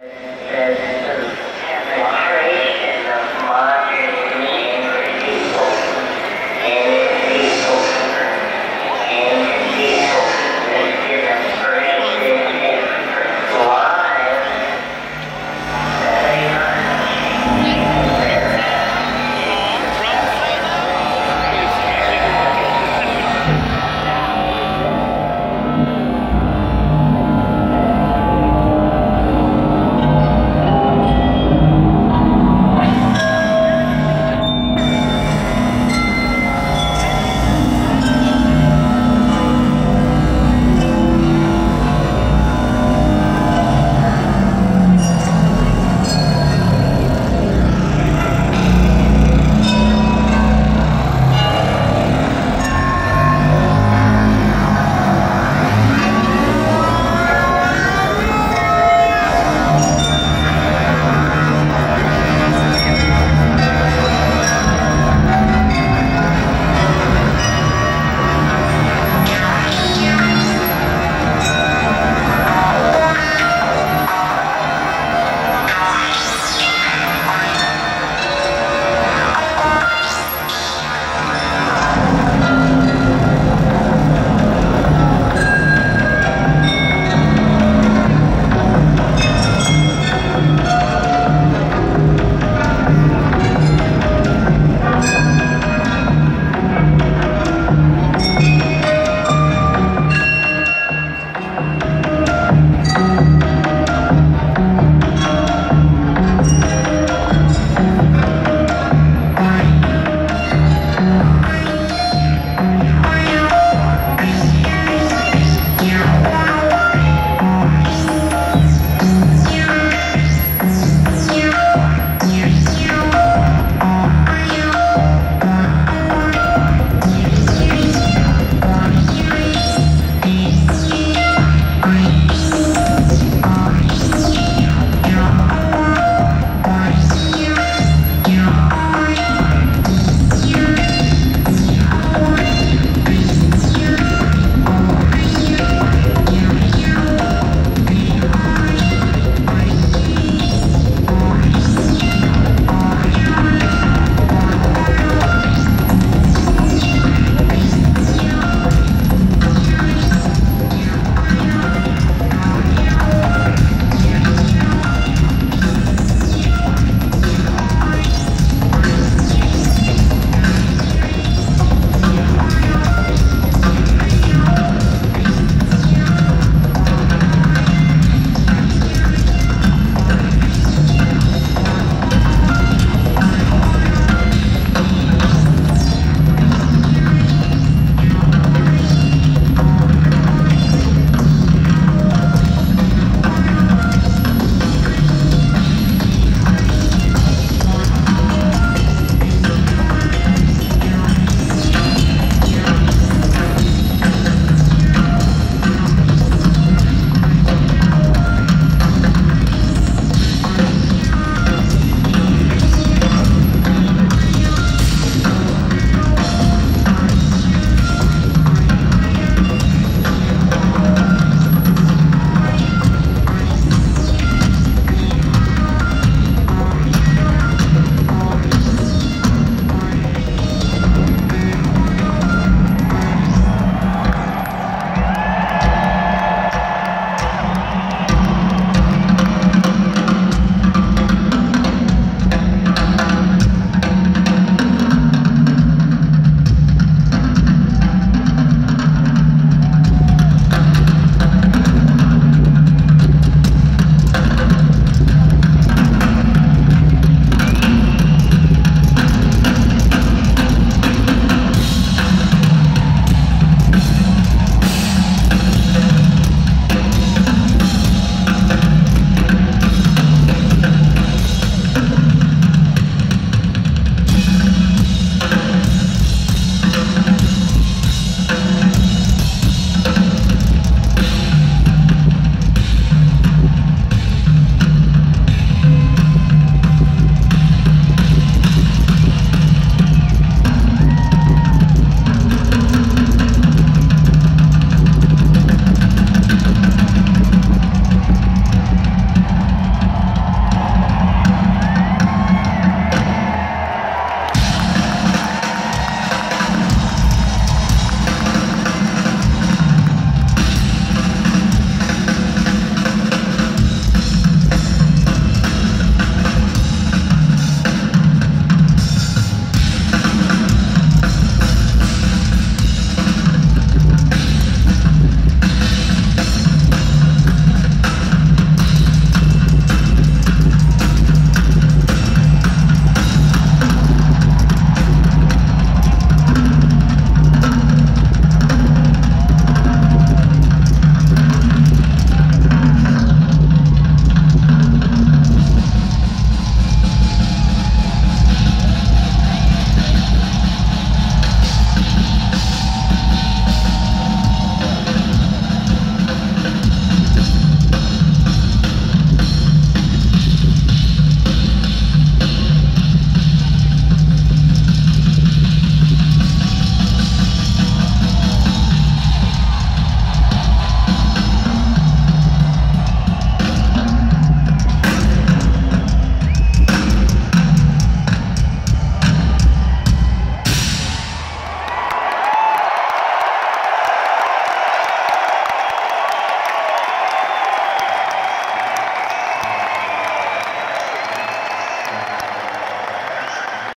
Test.